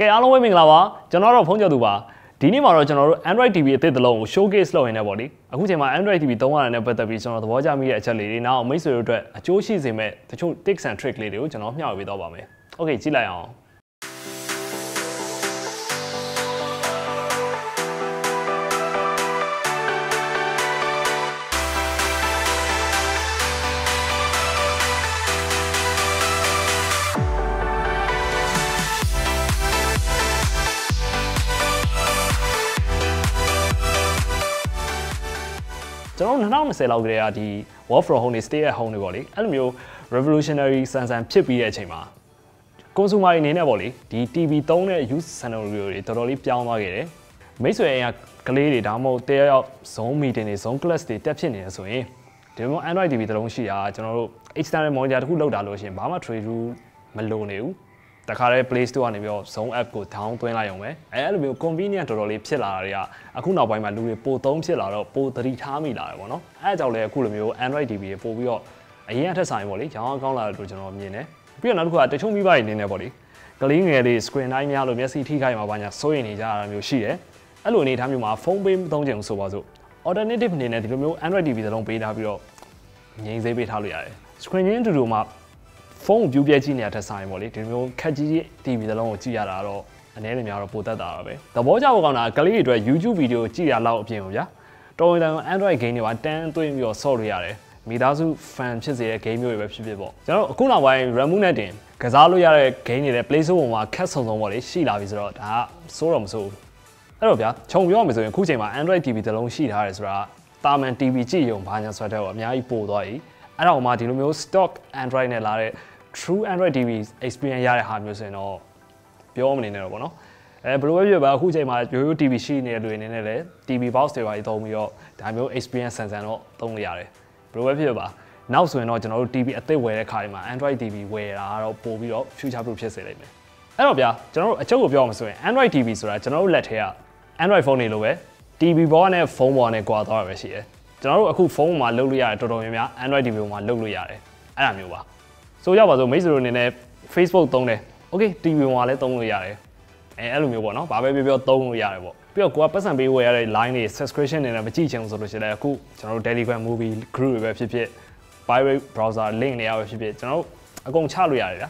ကဲအားလုံးပဲမင်္ဂလာပါကျွန်တော်တော့ဖုန်းကြော်သူပါဒီနေ့မှာတော့ကျွန်တော်တို့ Android TV အသစ်တစ်လုံးကို showcase လုပ်ရင်းနဲ့ပေါ့လေအခုချိန်မှာ Android TV သုံးရတဲ့နဲ့ပတ်သက်ပြီးကျွန်တော်သဘောကျမိတဲ့အချက်လေးတွေနောက်မိတ်ဆွေတို့အတွက်အကျိုးရှိစေမဲ့တချို့ tips and trick လေးတွေကိုကျွန်တော်မျှဝေပေးတော့ပါမယ် Okay ကြည့်လိုက်အောင် 2020လောက်ကလေးကဒီ work from home တွေ stay at home တွေပေါ့လေအဲ့လိုမျိုး revolutionary ဆန်ဆန်ဖြစ်ပြီးတဲ့အချိန်မှာ consumer တွေအနေနဲ့ပေါ့လေဒီ TV သုံးတဲ့ use scenario တွေတော်တော်လေးပြောင်းသွားခဲ့တယ်မိတ်ဆွေအိမ်ကကလေးတွေဒါမှမဟုတ်တယောက် zone meeting တွေ zone class တွေတက်ဖြစ်နေတယ်ဆိုရင်ဒီလိုမျိုး Android TV တစ်လုံးရှိတာကျွန်တော်တို့ external monitor တစ်ခုလောက်တာလို့ရှိရင်ဘာမှ trade rule မလိုနေဘူး တခါတည်း Play Store ကနေပြီးတော့ Zone app ကို down သွင်းလိုက်အောင်ပဲအဲအဲ့လိုမျိုး convenient တော်တော်လေးဖြစ်လာတာတွေကအခုနောက်ပိုင်းမှာလူတွေပိုသုံးဖြစ်လာတော့ပိုသတိထားမိလာတယ်ပေါ့နော်အဲအကြောင်းလည်းအခုလိုမျိုး Android TV တွေပို့ပြီးတော့အရင်အထက်ဆိုင်ပေါ့လေရောင်းအောင်ကောင်းလာတယ်လို့ကျွန်တော်မြင်တယ်ပြီးတော့နောက်တစ်ခုကတချို့မိဘတွေနေနေပေါ့လေကလေးငယ်လေး screen time များလို့မျက်စိထိခိုက်မှာပါညာစိုးရိမ်နေကြတာမျိုးရှိတယ်အဲ့လိုအနေအထားမျိုးမှာဖုန်းပေးမသုံးချင်ဘူးဆိုပါစို့ alternative အနေနဲ့ဒီလိုမျိုး Android TV တစ်လုံးပေးထားပြီးတော့ငြိမ်းစေးပေးထားလို့ရတယ် screen ချင်းတူတူမှာ ဖုန်းကိုပြူးပြဲကြည့်နေရတဲ့ဆိုင်ပေါ့လေဒီလိုမျိုးခက်ကြီးကြီး TV တစ်လုံးကိုကြည့်ရတာတော့အနေနဲ့များတော့ပိုတက်တာပါပဲသဘောကျဖို့ကောင်းတာကလေးတွေအတွက် YouTube ဗီဒီယိုကြည့်ရလောက်အပြင်ပေါ့ဗျာတော်ရင်တန် Android game တွေပါတန်းသွင်းပြီးတော့ဆော့လို့ရတယ်မိသားစု fan ဖြစ်စေတဲ့ game မျိုးတွေပဲဖြစ်ဖြစ်ပေါ့ကျွန်တော်အခုနောက်ပိုင်း Ramu နဲ့တင်ကစားလို့ရတဲ့ game တွေလည်း Play Store ပေါ်မှာခက်ဆုံဆုံပေါ့လေရှိလာပြီဆိုတော့ဒါကစိုးတော့မစိုးဘူးအဲ့တော့ဗျာခြုံပြောရမယ်ဆိုရင်အခုချိန်မှာ Android TV တစ်လုံးရှိထားတယ်ဆိုတာတာမန် TV ကြည့်ရုံဘာညာဆွဲတဲ့ပေါ့အများကြီးပို့သွားပြီ အဲ့တော့မှဒီလိုမျိုး stock Android နဲ့လာတဲ့ true Android TV experience ရတဲ့ဟာမျိုးဆိုရင်တော့ပြောမနေနဲ့တော့ဗောနော်အဲဘယ်လိုပဲပြောပါအခုချိန်မှာရိုးရိုး TV ရှိနေတဲ့လူတွေအနေနဲ့လည်း TV box တွေပါသုံးပြီးတော့ဒါမျိုး experience ဆန်ဆန်တော့သုံးလို့ရတယ်ဘယ်လိုပဲဖြစ်ပါနောက်ဆိုရင်တော့ကျွန်တော်တို့ TV အသစ်ဝယ်တဲ့ခါဒီမှာ Android TV ဝယ်တာတော့ပို့ပြီးတော့ future proof ဖြစ်စေလိမ့်မယ်အဲ့တော့ဗျာကျွန်တော်တို့အချုပ်ကိုပြောမှဆိုရင် Android TV ဆိုတာကျွန်တော်တို့လက်ထဲက Android phone တွေလိုပဲ TV ဘောနဲ့ဖုန်းပေါ်နဲ့ကွာသွားတာပဲရှိတယ် ကျွန်တော်တို့အခုဖုန်းပေါ်မှာလုပ်လို့ရတယ်တော်တော်များများ Android TV ပေါ်မှာလုပ်လို့ရတယ်အဲ့ဒါမျိုးပါဆိုရပါစို့မိတ်ဆွေတို့အနေနဲ့ Facebook သုံးတယ် Okay TV ပေါ်မှာလည်းသုံးလို့ရတယ်အဲအဲ့လိုမျိုးပေါ့နော်ဘာပဲပြောပြောသုံးလို့ရတယ်ပေါ့ပြီးတော့ကိုကပတ်စံပေးဝယ်ရတဲ့ line တွေ subscription တွေနဲ့မကြည့်ချင်ဘူးဆိုလို့ရှိရင်အခုကျွန်တော်တို့ Telegram Movie Group တွေပဲဖြစ်ဖြစ် Pirate Browser link တွေရပဲဖြစ်ဖြစ်ကျွန်တော်တို့အကုန်ချလို့ရတယ်ဗျာ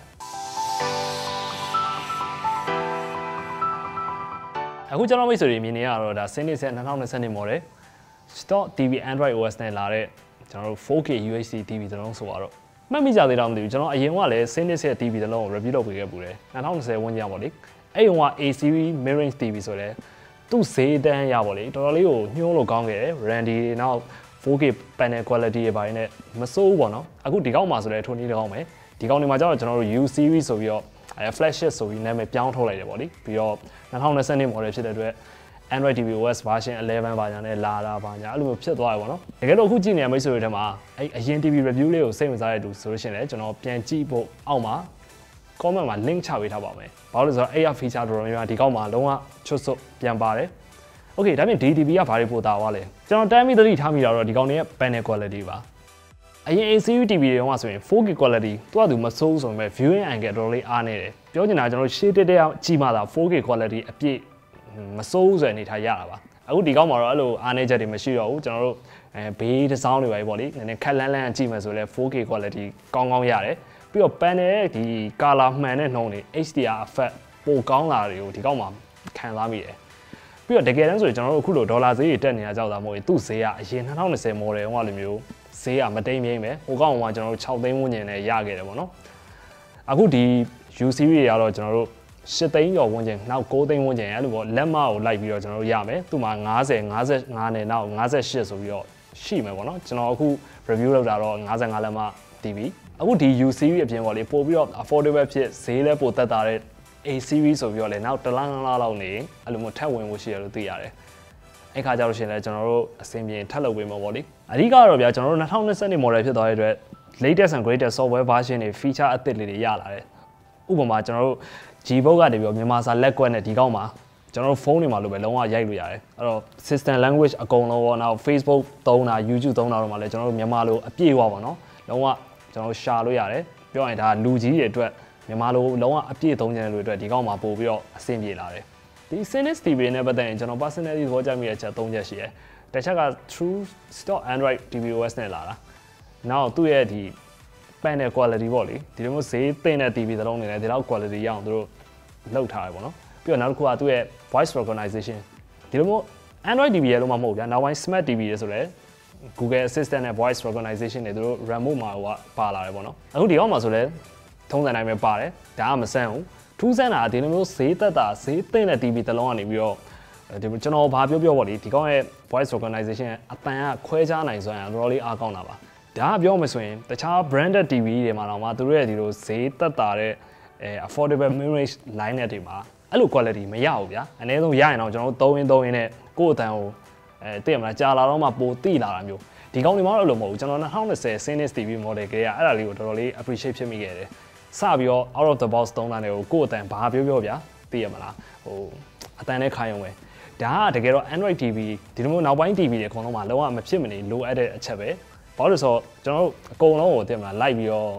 အခုကျွန်တော်မိတ်ဆွေတွေမြင်နေရတော့ဒါ Synix 2020 model Stock TV Android OS နဲ့လာတဲ့ကျွန်တော်တို့ 4K UHD TV တစ်လုံးဆိုတော့မှတ်မိကြသေးတော့မသိဘူးကျွန်တော်အရင်ကလည်း Synix ရဲ့ TV တစ်လုံးကို review လုပ်ပေးခဲ့ပူတယ်2020ဝန်းကျင်ပေါ့လေအဲ့ဟိုက A series mirroring TV ဆိုတဲ့သူ့ဈေးတန်းရပါလေတော်တော်လေးကိုညှိုးလို့ကောင်းခဲ့တယ် Randy နောက် 4K panel quality တွေပိုင်းနဲ့မစိုးဘူးပေါ့နော်အခုဒီကောက်မှာဆိုတဲ့ထုံနည်းတကောင်းမယ်ဒီကောက်နေမှာကျတော့ကျွန်တော်တို့ U series ဆိုပြီးတော့အဲ flagship ဆိုပြီးနာမည်ပြောင်းထုတ်လိုက်တယ်ပေါ့လေပြီးတော့2020 model ဖြစ်တဲ့အတွက် Android TV OS version 11ပါညာနဲ့လာတာပါညာအဲ့လိုမျိုးဖြစ်သွားတယ်ပေါ့နော်တကယ်တော့အခုကြည့်နေရမိတ်ဆွေတွေထဲမှာအဲအရင် TV review လေးကိုစိတ်ဝင်စားတဲ့သူဆိုလို့ရှိရင်လည်းကျွန်တော်ပြန်ကြည့်ဖို့အောက်မှာ comment မှာ link ချပေးထားပါမယ်ဘာလို့လဲဆိုတော့ AR feature တော်တော်များများဒီကောက်မှာလုံးဝချွတ်စွတ်ပြန်ပါတယ် Okay ဒါပြင် DTV ကဘာတွေပို့တာွားလဲကျွန်တော်တမ်းမိသတိထားမိတာတော့ဒီကောက်နေရဲ့ panel quality ပါအရင် ACU TV တွေတုန်းကဆိုရင် 4K quality သူ့အတူမစိုးဆိုပေမဲ့ viewing angle တော်တော်လေးအားနေတယ်ပြောချင်တာကျွန်တော်ရှေ့တက်တက်ကြည့်မှသာ 4K quality အပြည့် မစိုးဆိုတဲ့အနေထားရတာပါအခုဒီကောက်မှာတော့အဲ့လိုအားနေချက်တွေမရှိတော့ဘူးကျွန်တော်တို့အဲဘေးတစ်စောင်းတွေပဲပေါ့လေနည်းနည်းခက်လန်းလန်းကြည့်မယ်ဆိုလဲ 4K quality ကောင်းကောင်းရတယ်ပြီးတော့ panel ရဲ့ဒီ color မှန်တဲ့နှုန်းတွေ HDR effect ပိုကောင်းလာတွေကိုဒီကောက်မှာခံစားမိတယ်ပြီးတော့တကယ်တမ်းဆိုရင်ကျွန်တော်တို့အခုလိုဒေါ်လာဈေးတွေတက်နေတာကြောက်တာမဟုတ်ဘူးသူ့ဈေးကအရင်2020 model ဟိုကလိုမျိုးဈေးကမတိမ်မြိမ့်ပဲဟိုကောင်ကကျွန်တော်တို့6သိန်းဝန်းကျင်နဲ့ရခဲ့တယ်ပေါ့နော်အခုဒီ U series တွေကတော့ကျွန်တော်တို့ 8သိန်းကျော်ဝန်းကျင်နောက်9သိန်းဝန်းကျင်အဲ့လိုပေါ့လက်မကိုလိုက်ပြီးတော့ကျွန်တော်တို့ရမယ်သူ့မှာ90 55နဲ့နောက်58ဆိုပြီးတော့ရှိမယ်ပေါ့နော်ကျွန်တော်အခု review လုပ်တာတော့55လက်မ TV အခုဒီ U series အပြင်ပေါ့လေပို့ပြီးတော့ affordable ဖြစ်ဈေးလည်းပိုတက်တာတဲ့ A series ဆိုပြီးတော့လည်းနောက်တလားလားလောက်နေအဲ့လိုမျိုးထပ်ဝင်ဖို့ရှိတယ်လို့သိရတယ်အဲ့ခါကျတော့ရှင်လဲကျွန်တော်တို့အစင်ပြေထပ်လုပ်ပေးမှာပေါ့လေအဓိကတော့ဗျာကျွန်တော်တို့2020 model ဖြစ်သွားတဲ့အတွက် latest and greatest software version တွေ feature အသစ်လေးတွေရလာတယ်ဥပမာကျွန်တော်တို့ ဂျီဘုတ်ကနေပြီးတော့မြန်မာစာလက်ကွက်နဲ့ဒီကောက်မှာကျွန်တော်တို့ဖုန်းတွေမှာလိုပဲလုံးဝရိုက်လို့ရတယ်အဲ့တော့ system language အကုန်လုံးရောနောက် Facebook သုံးတာ YouTube သုံးတာတော့မှလည်းကျွန်တော်တို့မြန်မာလိုအပြည့်အဝပါနော်လုံးဝကျွန်တော်တို့ရှာလို့ရတယ်ပြောရင်ဒါလူကြီးတွေအတွက်မြန်မာလိုလုံးဝအပြည့်သုံးခြင်းတွေအတွက်ဒီကောင်မှာပို့ပြီးတော့အဆင်ပြေလာတယ်ဒီ Sinus TV နဲ့ပတ်သက်ရင်ကျွန်တော် personality သဘောကျမိတဲ့ချက်၃ချက်ရှိတယ်တစ်ချက်က True Stock Android TVOS နဲ့လာတာနောက်သူ့ရဲ့ဒီ panel quality ပေါ့လေဒီလိုမျိုးဈေးသင့်တဲ့ TV သလုံးနေတယ်ဒီလောက် quality ရအောင်သူတို့လုပ်ထားတယ်ပေါ့နော်ပြီးတော့နောက်တစ်ခုကသူ့ရဲ့ voice recognition ဒီလိုမျိုး Android TV ရဲ့လို့မှမဟုတ်ဗျာနောက်ပိုင်း Smart TV ရဲ့ဆိုလဲ Google Assistant နဲ့ voice recognition တွေသူတို့ remote မှာဟိုပါလာတယ်ပေါ့နော်အခုဒီကောက်မှာဆိုလဲထုံးစံတိုင်းပဲပါတယ်ဒါကမဆန်းဘူးထူးဆန်းတာဒီလိုမျိုးဈေးသက်တာဈေးသင့်တဲ့ TV တစ်လုံးကနေပြီးတော့ဒီကျွန်တော်ဘာပြောပြောပေါ့လေဒီကောင်းရဲ့ voice recognition အတန်ကခွဲခြားနိုင်စွမ်းရတော်တော်လေးအားကောင်းတာပါ ဒါကပြောမှဆိုရင်တခြား branded TV တွေမှာတော့မှသူတို့ရဲ့ဒီလိုဈေးသက်တာတဲ့အဲ affordable mirrorless line တွေမှာအဲ့လို quality မရဘူးဗျာအနည်းဆုံးရရင်တော့ကျွန်တော်တို့သုံးရင်းသုံးရင်းနဲ့ကိုယ့်အတန်ကိုအဲသိရမလားကြာလာတော့မှပိုတိလာတာမျိုးဒီကောင်းဒီမောင်းလို့မဟုတ်ဘူးကျွန်တော်2020 Synix TV model ကအဲ့ဒါလေးကိုတော်တော်လေး appreciate ဖြစ်မိခဲ့တယ်စပြီးတော့ out of the box သုံးတာတွေကိုကိုယ့်အတန်ဘာပြောပြောဗျာသိရမလားဟိုအတန်နဲ့ခါရုံပဲဒါကတကယ်တော့ Android TV ဒီလိုမျိုးနောက်ပိုင်း TV တွေအကုန်လုံးမှာလုံးဝမဖြစ်မနေလိုအပ်တဲ့အချက်ပဲ ဘာလို့လဲဆိုတော့ကျွန်တော်တို့အကုန်လုံးကိုသိမလားလိုက်ပြီးတော့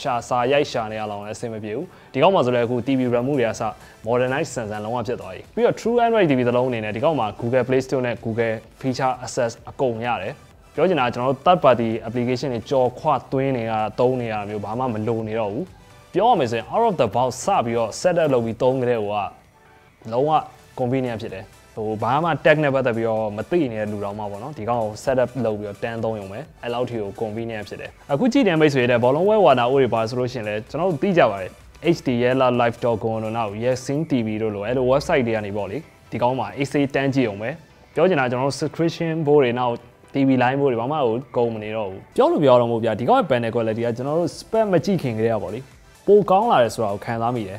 ရှာစာရိုက်ရှာနေရအောင်လည်းအဆင်မပြေဘူးဒီကောက်မှာဆိုလည်းအခု TV remote တွေကစ modernize ဆန်ဆန်လုံးဝဖြစ်သွားပြီပြီးတော့ True Android TV သလုံးအနေနဲ့ဒီကောက်မှာ Google Play Store နဲ့ Google Feature Access အကုန်ရတယ်ပြောချင်တာကျွန်တော်တို့ third party application တွေကြော်ခွသွင်းနေတာသုံးနေတာမျိုးဘာမှမလိုနေတော့ဘူးပြောရမယ်ဆိုရင် out of the box စပြီးတော့ set up လုပ်ပြီးသုံးကြတဲ့ဟိုကလုံးဝ convenient ဖြစ်တယ် ဟိုဘာမှ tech နဲ့ပတ်သက်ပြီးတော့မသိနေတဲ့လူတော်မှပေါ့နော်ဒီကောင်ကို set up လုပ်ပြီးတော့တန်းသုံးရုံပဲအဲ့လောက်ထိကို convenient ဖြစ်တယ်အခုကြည့်တယ်မိတ်ဆွေတဲ့ဘောလုံးဝဲဝါနာအိုးတွေပါဆိုလို့ရှိရင်လည်းကျွန်တော်တို့သိကြပါတယ် hdlive.com တို့နောက် yesing tv တို့လိုအဲ့လို website တွေကနေပေါ့လေဒီကောင်မှာ AC တန်းကြည့်အောင်ပဲပြောချင်တာကျွန်တော်တို့ subscription ဘိုးတွေနောက် TV line ဘိုးတွေဘာမှဟိုကုန်မနေတော့ဘူးပြောလို့ပြောတော့မဟုတ်ဗျာဒီကောင်ရဲ့ panel quality ကကျွန်တော်တို့ spec မကြည့်ခင်ကတည်းကပေါ့လေပိုကောင်းလာတယ်ဆိုတာကိုခံစားမိတယ်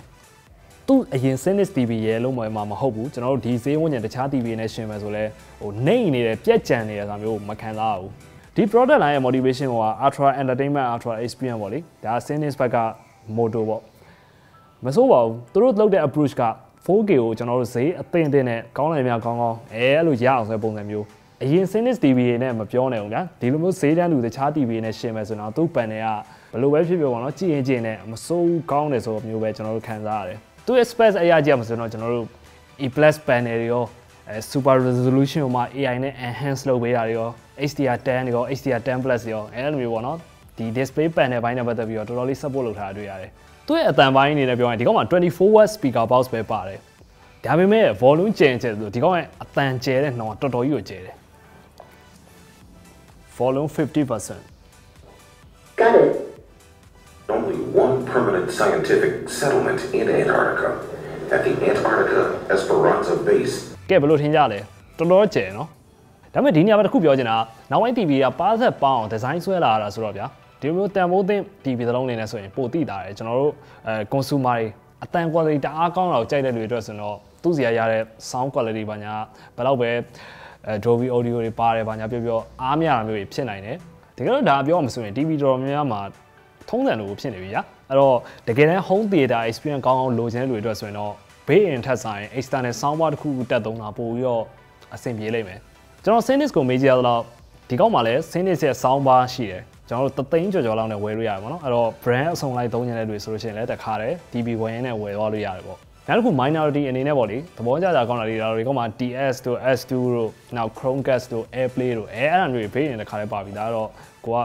သူ့အရင် Synix TV ရဲ့လုံးဝမှာမဟုတ်ဘူးကျွန်တော်တို့ဒီဈေးဝန်းကျင်တခြား TV နဲ့ရှင်မယ်ဆိုလဲဟိုနှိမ့်နေတယ်ပြက်ကြံနေတယ်ဆိုတာမျိုးမခံစားရဘူးဒီ product line ရဲ့ motivation က Ultra Entertainment Ultra Experience ပေါ့လေဒါ Synix ဘက်က motto ပေါ့မစိုးပါဘူးသူတို့လုပ်တဲ့ approach က 4K ကိုကျွန်တော်တို့ဈေးအသင့်အင့်နဲ့ကောင်းနိုင်များကောင်းကောင်းအဲအဲ့လိုရအောင်ဆိုတဲ့ပုံစံမျိုးအရင် Synix TV နဲ့မပြောနိုင်ဘူးဗျာဒီလိုမျိုးဈေးတန်းလူတခြား TV နဲ့ရှင်မယ်ဆိုတော့သူ့ panel ကဘယ်လိုပဲဖြစ်ဖြစ်ပေါ့နော်ကြည့်ရင်ကြည့်ရင်မစိုးကောင်းတယ်ဆိုမျိုးပဲကျွန်တော်တို့ခံစားရတယ် သူ့ရဲ့ space အရာကြီးမှာဆိုတော့ကျွန်တော်တို့ E+ panel တွေရောအဲ super resolution မှာ AI နဲ့ enhance လုပ်ပေးတာတွေရော HDR10 တွေရော HDR10 Plus တွေရောအဲလိုမျိုးပေါ့နော်ဒီ display panel ဘိုင်းနဲ့ပတ်သက်ပြီးတော့တော်တော်လေး support လုပ်ထားတာတွေ့ရတယ်သူ့ရဲ့အတန်ပိုင်းအနေနဲ့ပြောရင်ဒီကောင်မှာ24 watt speaker box ပဲပါတယ်ဒါပေမဲ့ volume ကျယ်ကျယ်ဆိုဒီကောင်ရဲ့အတန်ကျယ်တဲ့နှောင်တော်တော်ကြီးကိုကျယ်တယ် volume 50% permanent scientific settlement in Antarctica, at the Antarctica Esperanza Base. ကဲဘယ်လိုထင်ကြလဲတော်တော်ကျယ်နော်ဒါပေမဲ့ဒီနေရာမှာတစ်ခုပြောချင်တာနောက်ပိုင်း TV ကပါးသက်ပေါအောင်ဒီဇိုင်းဆွဲလာတာဆိုတော့ဗျာဒီလိုမျိုးတန်ဖိုးသင့် TV သလုံးနေနေဆိုရင်ပိုတိတာတယ်ကျွန်တော်တို့အဲ consumer တွေအတန် quality တအားကောင်းတော့ကြိုက်တဲ့လူတွေအတွက်ဆိုတော့သူ့စီရရတဲ့ sound quality ဘာညာဘယ်တော့ပဲအဲ Dolby audio တွေပါတယ်ဘာညာပြောပြောအားမရတာမျိုးတွေဖြစ်နိုင်တယ်တကယ်တော့ဒါပြောမှမဆိုရင် TV တော်တော်များများမှာထုံးစံလိုဖြစ်နေပြီညာ အဲ့တော့တကယ်တမ်း home theater experience ကောင်းအောင်လိုချင်တဲ့လူတွေအတွက်ဆိုရင်တော့ဘေးအင်ထက်ဆိုင် external soundbar တစ်ခုခုတက်သုံးတာပို့ပြီးတော့အဆင်ပြေလိမ့်မယ်ကျွန်တော် Synix ကိုမေးကြရတော့ဒီကောက်မှာလည်း Synix ရဲ့ soundbar ရှိတယ်ကျွန်တော်တို့တသိန်းကျော်ကျော်လောက်နဲ့ဝယ်လို့ရတယ်ပေါ့နော်အဲ့တော့ brand အစုံလိုက်သုံးချင်တဲ့လူဆိုလို့ရှိရင်လည်းတခါတည်း TV ဝယ်ရင်းနဲ့ဝယ်သွားလို့ရတယ်ပေါ့နောက်တစ်ခု minority အနေနဲ့ပေါ့လေသဘောကျကြကောင်းတာတွေဒါတွေကမှ TS တို့ S2 တို့နောက် Chromecast တို့ AirPlay တို့အဲအဲ့ဒါမျိုးတွေဘေးရင်တခါတည်းပါပြီဒါတော့ကိုက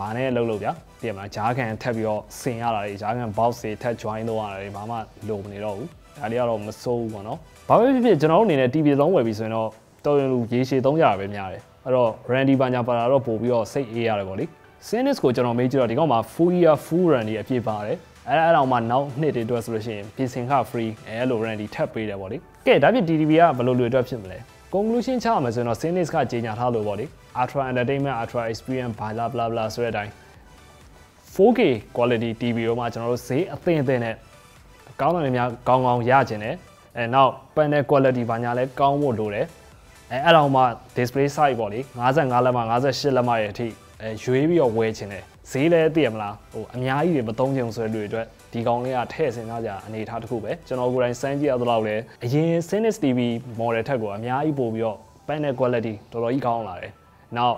ဘာနဲ့လှုပ်လို့ဗျာသိရမလားဂျားကန်ထပ်ပြီးတော့ဆင်ရတာတွေဂျားကန် box တွေထပ် join လုပ်ရတာတွေဘာမှလိုမနေတော့ဘူးဒါလေးကတော့မစိုးဘူးပေါ့နော်ဘာပဲဖြစ်ဖြစ်ကျွန်တော်တို့အနေနဲ့ TV လုံးဝယ်ပြီဆိုရင်တော့တော်ရင်လူရေရှည်သုံးကြတာပဲများတယ်အဲ့တော့ Randy ဘာညာပါတာတော့ပို့ပြီးတော့စိတ်အေးရတယ်ပေါ့လေ Synix ကိုကျွန်တော်မေးကြည့်တော့ဒီကောင်မှာ full year full run တွေအပြည့်ပါတယ်အဲ့ဒါအဲ့တော့မှနောက်နှစ်တွေအတွက်ဆိုလို့ရှိရင်ပြင်ဆင်ခ free အဲ့လို run တွေထပ်ပေးတယ်ပေါ့လေကဲဒါပြ DDB ကဘယ်လိုလူအတွက်ဖြစ်မလဲ conclusion ချရမယ်ဆိုရင်တော့ Synix ကကြေညာထားလို့ပေါ့လေ Ultra Entertainment Ultra Experience bla bla bla ဆိုတဲ့အတိုင်း 4K quality TV ရောမှာကျွန်တော်တို့ဈေးအသင့်အသင့်နဲ့ကောင်းတယ်များကောင်းကောင်းရကျင်တယ်အဲနောက် panel quality ဘာညာလဲကောင်းဖို့လိုတယ်အဲအဲ့တော့မှ display size ပေါ့လေ55လက်မှ58လက်မှရဲ့အထိအဲရွေးပြီးတော့ဝယ်ချင်တယ်ဈေးလဲသိရမလားဟိုအများကြီးတွေမသုံးချင်ဆိုတဲ့လူတွေအတွက် ဒီကောင်လေးကထည့်စင်သားကြအနေထားတစ်ခုပဲကျွန်တော်ကိုယ်တိုင်စမ်းကြည့်ရတော့လဲအရင် Synix TV model ထက်ကိုအများကြီးပို့ပြီးတော့ panel quality တော်တော်ကြီးကောင်းလာတယ်နောက်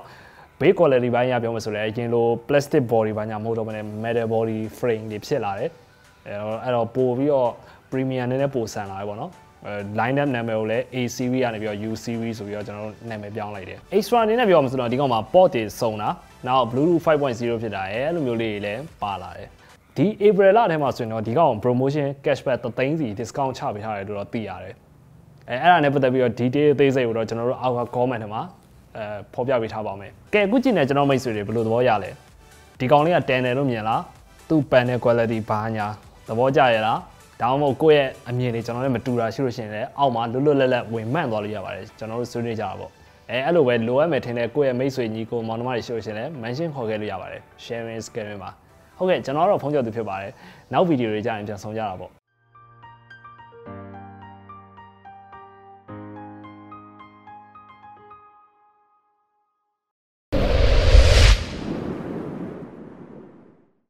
base quality ဘိုင်းရပြောမှဆိုလဲအရင်လို plastic body ဘာညာမဟုတ်တော့ဘဲ metal body frame တွေဖြစ်လာတယ်အဲတော့အဲ့တော့ပို့ပြီးတော့ premium နည်းနည်းပိုဆန်လာတယ်ပေါ့နော်အဲ line up နာမည်ကိုလည်း A series ကနေပြီးတော့ U series ဆိုပြီးတော့ကျွန်တော်တို့နာမည်ပြောင်းလိုက်တယ် extra အနေနဲ့ပြောမှဆိုတော့ဒီကောင်မှာ port တွေစုံတာနောက် Bluetooth 5.0ဖြစ်တာရဲ့အဲ့လိုမျိုးလေးတွေလည်းပါလာတယ် ဒီ April လထဲမှာဆိုရင်တော့ဒီကောင် promotion cashback 3သိန်းစီ discount ချပေးထားတယ်လို့တော့သိရတယ်အဲအဲ့ဒါနဲ့ပတ်သက်ပြီးတော့ detail အသေးစိတ်ကိုတော့ကျွန်တော်တို့အောက်က comment ထဲမှာအဲဖော်ပြပေးထားပါမယ်ကဲအခုကြည့်နေကျွန်တော်မိတ်ဆွေတွေဘယ်လိုသဘောရလဲဒီကောင်လေးကတန်တယ်လို့မြင်လားသူ့ panel quality ဘာညာသဘောကျရလားဒါမှမဟုတ်ကိုယ့်ရဲ့အမြင်တွေကျွန်တော်လည်းမတူတာရှိလို့ရှိရင်လည်းအောက်မှာလွတ်လွတ်လပ်လပ်ဝင်မှန့်သွားလို့ရပါတယ်ကျွန်တော်တို့ဆွေးနွေးကြတာပေါ့အဲအဲ့လိုပဲလိုအပ်မယ်ထင်တဲ့ကိုယ့်ရဲ့မိတ်ဆွေညီကိုမောင်နှမတွေရှိလို့ရှိရင်လည်း mention ခေါ်ခဲ့လို့ရပါတယ် sharing scaring ပါ ဟုတ်ကဲ့ကျွန်တော်ကတော့ဖုန်းကြော်သူဖြစ်ပါတယ်နောက်ဗီဒီယိုတွေကြာရင်ပြန်ဆောင်ကြတာပေါ့